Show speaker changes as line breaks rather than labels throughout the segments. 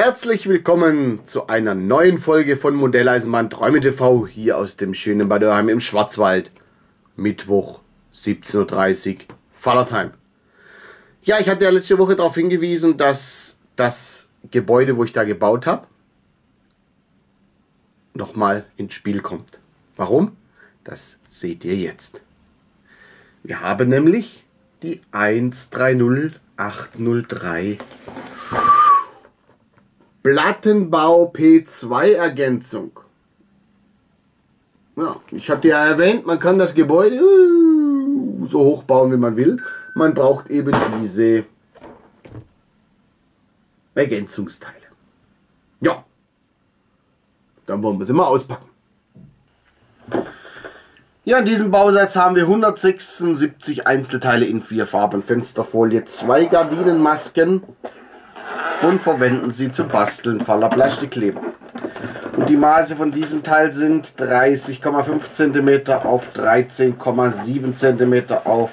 Herzlich willkommen zu einer neuen Folge von Modelleisenbahn Träume TV hier aus dem schönen Bad Dörheim im Schwarzwald. Mittwoch 17.30 Uhr, Fallertime. Ja, ich hatte ja letzte Woche darauf hingewiesen, dass das Gebäude, wo ich da gebaut habe, nochmal ins Spiel kommt. Warum? Das seht ihr jetzt. Wir haben nämlich die 130803 Plattenbau P2 Ergänzung. Ja, ich hatte ja erwähnt, man kann das Gebäude uh, so hoch bauen, wie man will. Man braucht eben diese Ergänzungsteile. Ja, dann wollen wir sie mal auspacken. Ja, in diesem Bausatz haben wir 176 Einzelteile in vier Farben. Fensterfolie, zwei Gardinenmasken, und verwenden sie zum Basteln voller Plastikkleber. Und die Maße von diesem Teil sind 30,5 cm auf 13,7 cm auf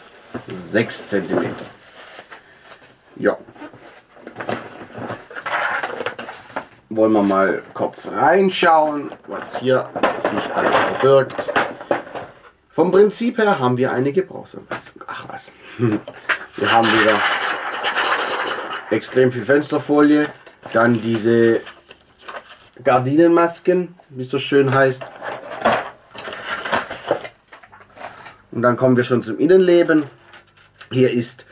6 cm. Ja. Wollen wir mal kurz reinschauen, was hier sich alles verbirgt. Vom Prinzip her haben wir eine Gebrauchsanweisung. Ach was. Wir haben wieder extrem viel Fensterfolie. Dann diese Gardinenmasken, wie es so schön heißt. Und dann kommen wir schon zum Innenleben. Hier ist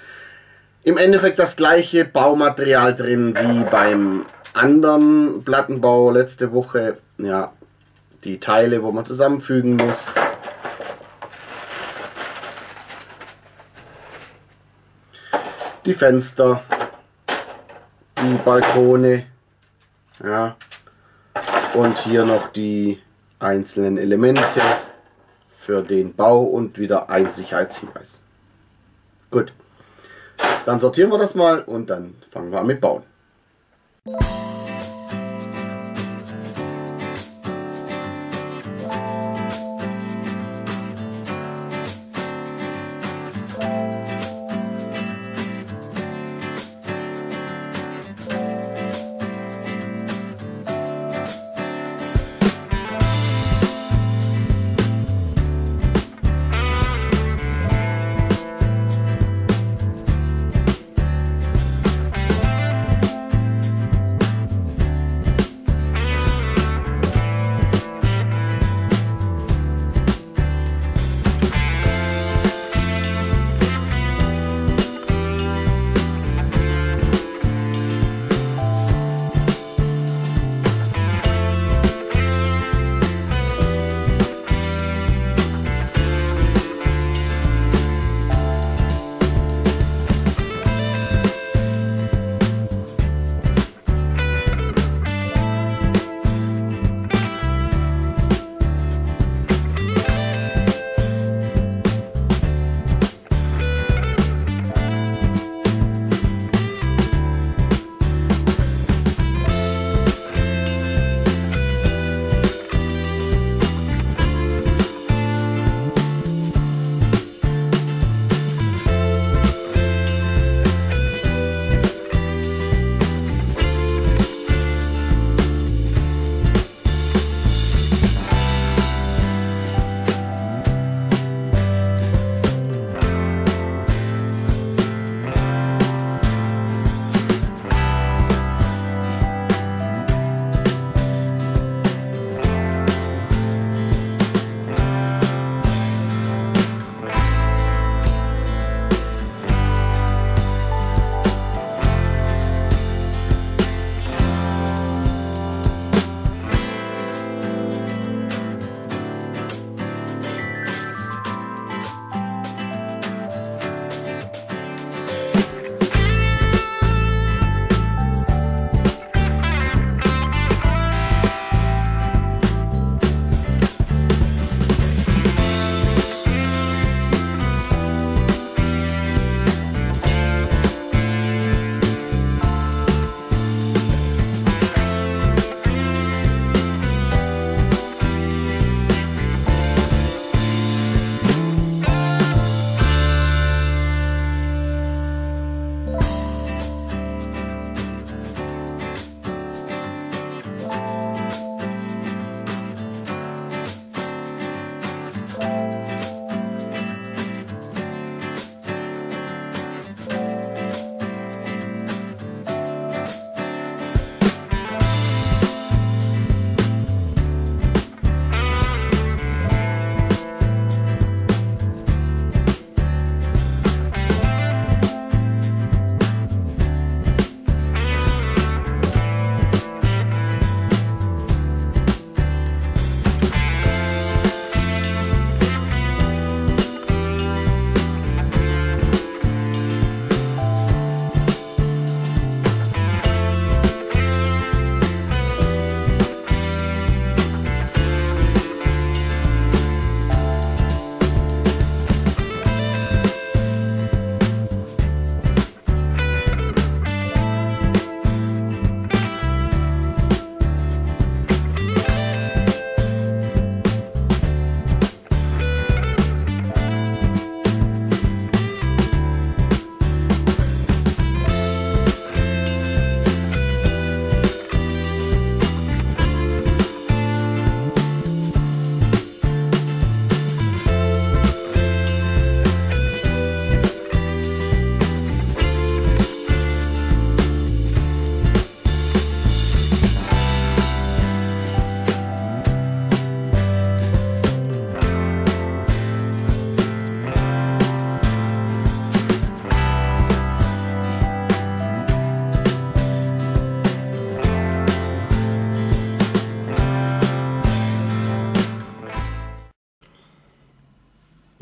im Endeffekt das gleiche Baumaterial drin wie beim anderen Plattenbau letzte Woche. Ja, die Teile, wo man zusammenfügen muss. Die Fenster, die Balkone. Ja. Und hier noch die einzelnen Elemente für den Bau und wieder ein Sicherheitshinweis. Gut. Dann sortieren wir das mal und dann fangen wir an mit Bauen.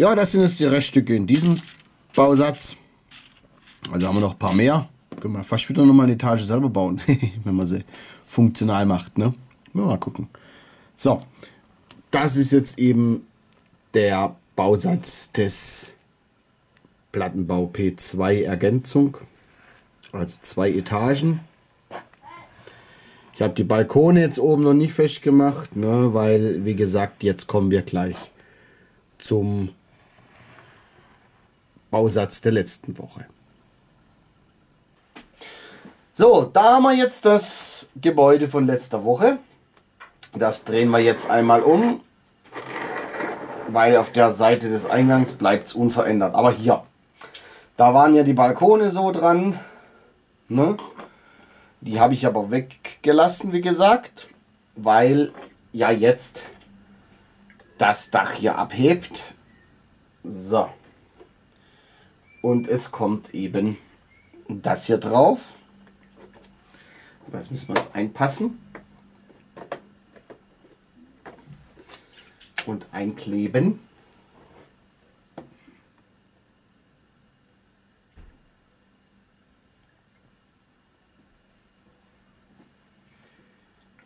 Ja, das sind jetzt die Reststücke in diesem Bausatz. Also haben wir noch ein paar mehr. Können wir fast wieder nochmal eine Etage selber bauen, wenn man sie funktional macht. Ne? Mal gucken. So, das ist jetzt eben der Bausatz des Plattenbau P2 Ergänzung. Also zwei Etagen. Ich habe die Balkone jetzt oben noch nicht festgemacht, ne, weil, wie gesagt, jetzt kommen wir gleich zum Bausatz der letzten Woche. So, da haben wir jetzt das Gebäude von letzter Woche. Das drehen wir jetzt einmal um, weil auf der Seite des Eingangs bleibt es unverändert. Aber hier, da waren ja die Balkone so dran. Ne? Die habe ich aber weggelassen, wie gesagt, weil ja jetzt das Dach hier abhebt. So. Und es kommt eben das hier drauf. Das müssen wir jetzt einpassen. Und einkleben.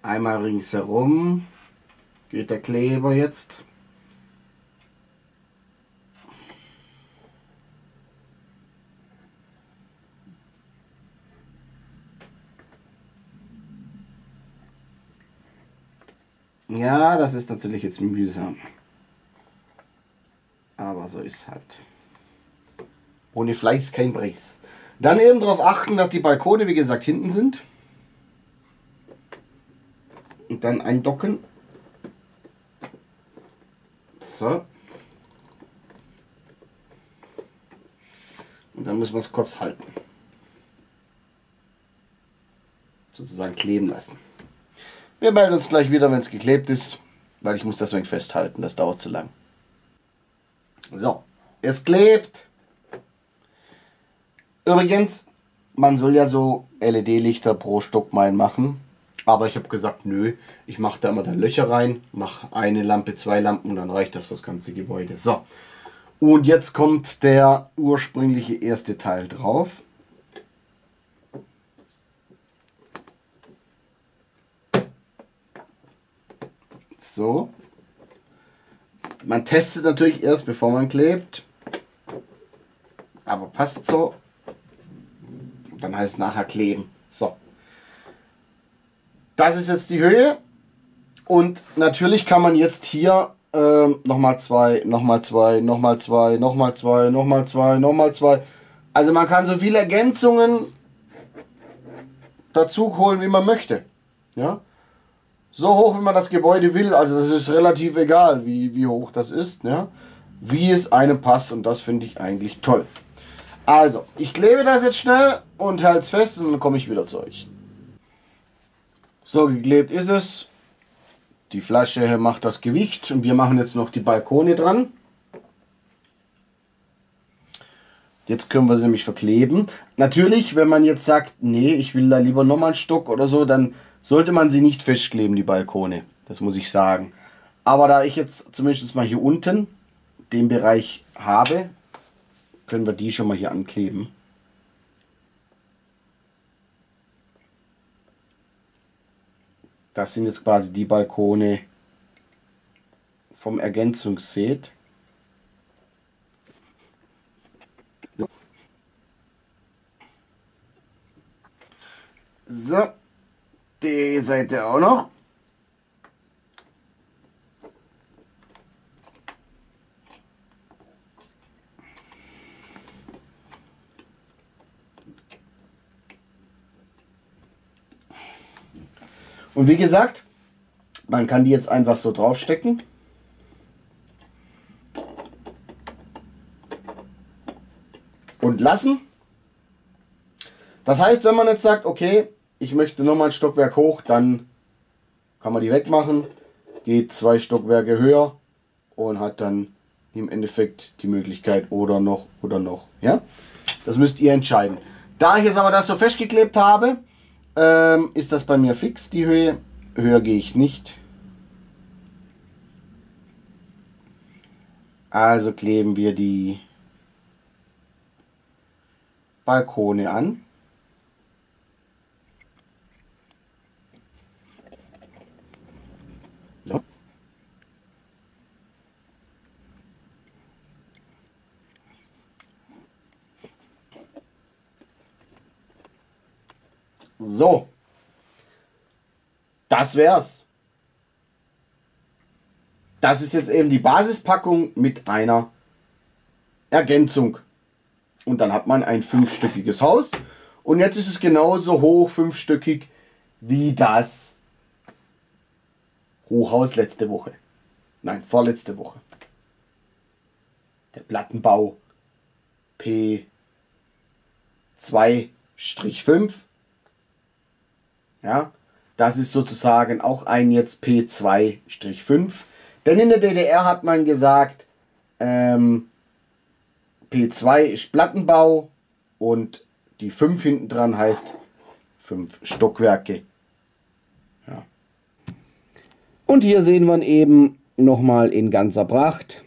Einmal ringsherum geht der Kleber jetzt. Ja, das ist natürlich jetzt mühsam. Aber so ist halt. Ohne Fleiß kein Preis. Dann eben darauf achten, dass die Balkone, wie gesagt, hinten sind. Und dann eindocken. So. Und dann müssen wir es kurz halten. Sozusagen kleben lassen. Wir melden uns gleich wieder, wenn es geklebt ist, weil ich muss das wenig festhalten, das dauert zu lang. So, es klebt. Übrigens, man soll ja so LED-Lichter pro Stockmeil machen. Aber ich habe gesagt, nö, ich mache da immer dann Löcher rein, mache eine Lampe, zwei Lampen und dann reicht das fürs ganze Gebäude. So, und jetzt kommt der ursprüngliche erste Teil drauf. So. Man testet natürlich erst, bevor man klebt. Aber passt so. Dann heißt es nachher kleben. So. Das ist jetzt die Höhe. Und natürlich kann man jetzt hier ähm, nochmal zwei, nochmal zwei, nochmal zwei, nochmal zwei, nochmal zwei, nochmal zwei. Also man kann so viele Ergänzungen dazu holen, wie man möchte. Ja so hoch, wie man das Gebäude will. Also das ist relativ egal, wie, wie hoch das ist. Ja? Wie es einem passt und das finde ich eigentlich toll. Also, ich klebe das jetzt schnell und halte es fest und dann komme ich wieder zu euch. So, geklebt ist es. Die Flasche macht das Gewicht und wir machen jetzt noch die Balkone dran. Jetzt können wir sie nämlich verkleben. Natürlich, wenn man jetzt sagt, nee, ich will da lieber nochmal einen Stock oder so, dann sollte man sie nicht festkleben, die Balkone. Das muss ich sagen. Aber da ich jetzt zumindest mal hier unten den Bereich habe, können wir die schon mal hier ankleben. Das sind jetzt quasi die Balkone vom Ergänzungsset. So, die Seite auch noch. Und wie gesagt, man kann die jetzt einfach so draufstecken. Und lassen. Das heißt, wenn man jetzt sagt, okay, ich möchte nochmal ein Stockwerk hoch, dann kann man die wegmachen, geht zwei Stockwerke höher und hat dann im Endeffekt die Möglichkeit oder noch oder noch. Ja, das müsst ihr entscheiden. Da ich jetzt aber das so festgeklebt habe, ähm, ist das bei mir fix, die Höhe. Höher gehe ich nicht. Also kleben wir die Balkone an. So. Das wär's. Das ist jetzt eben die Basispackung mit einer Ergänzung. Und dann hat man ein fünfstöckiges Haus. Und jetzt ist es genauso hoch, fünfstöckig, wie das Hochhaus letzte Woche. Nein, vorletzte Woche. Der Plattenbau P2-5. Ja, das ist sozusagen auch ein jetzt P2-5. Denn in der DDR hat man gesagt, ähm, P2 ist Plattenbau und die 5 hinten dran heißt 5 Stockwerke. Ja. Und hier sehen wir eben nochmal in ganzer Pracht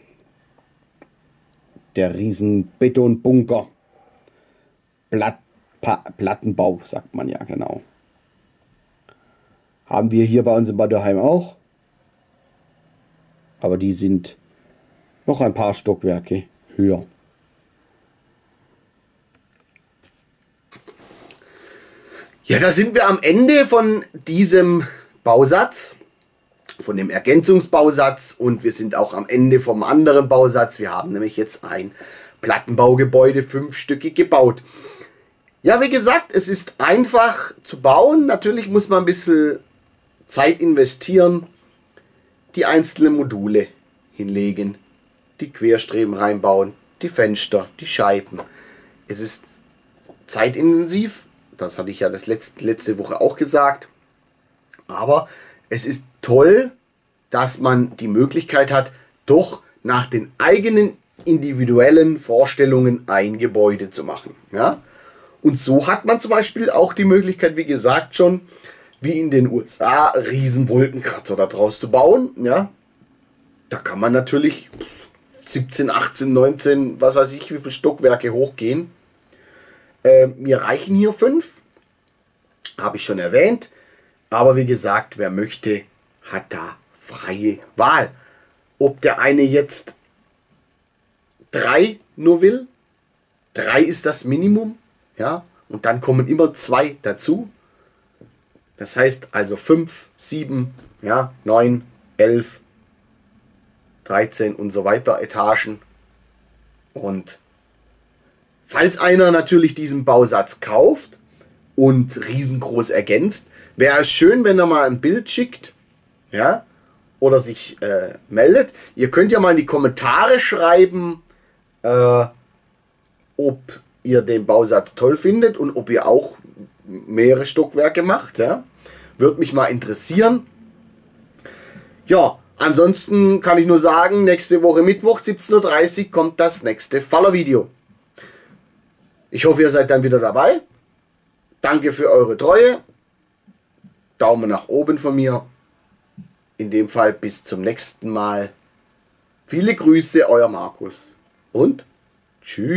der riesen Betonbunker. Platt, Plattenbau, sagt man ja genau. Haben wir hier bei uns in Bad auch. Aber die sind noch ein paar Stockwerke höher. Ja, da sind wir am Ende von diesem Bausatz, von dem Ergänzungsbausatz und wir sind auch am Ende vom anderen Bausatz. Wir haben nämlich jetzt ein Plattenbaugebäude fünfstöckig gebaut. Ja, wie gesagt, es ist einfach zu bauen. Natürlich muss man ein bisschen Zeit investieren, die einzelnen Module hinlegen, die Querstreben reinbauen, die Fenster, die Scheiben. Es ist zeitintensiv, das hatte ich ja das letzte, letzte Woche auch gesagt. Aber es ist toll, dass man die Möglichkeit hat, doch nach den eigenen individuellen Vorstellungen ein Gebäude zu machen. Ja? Und so hat man zum Beispiel auch die Möglichkeit, wie gesagt schon, wie in den USA, riesen Wolkenkratzer daraus zu bauen. Ja? Da kann man natürlich 17, 18, 19, was weiß ich, wie viele Stockwerke hochgehen. Äh, mir reichen hier fünf, habe ich schon erwähnt. Aber wie gesagt, wer möchte, hat da freie Wahl. Ob der eine jetzt drei nur will, drei ist das Minimum, ja, und dann kommen immer zwei dazu. Das heißt also fünf, sieben, ja, neun, elf, 13 und so weiter Etagen. Und Falls einer natürlich diesen Bausatz kauft und riesengroß ergänzt, wäre es schön, wenn er mal ein Bild schickt, ja, oder sich äh, meldet. Ihr könnt ja mal in die Kommentare schreiben, äh, ob ihr den Bausatz toll findet und ob ihr auch mehrere Stockwerke macht. Ja. Würde mich mal interessieren. Ja, ansonsten kann ich nur sagen, nächste Woche Mittwoch 17.30 Uhr kommt das nächste Faller-Video. Ich hoffe, ihr seid dann wieder dabei. Danke für eure Treue. Daumen nach oben von mir. In dem Fall bis zum nächsten Mal. Viele Grüße, euer Markus. Und tschüss.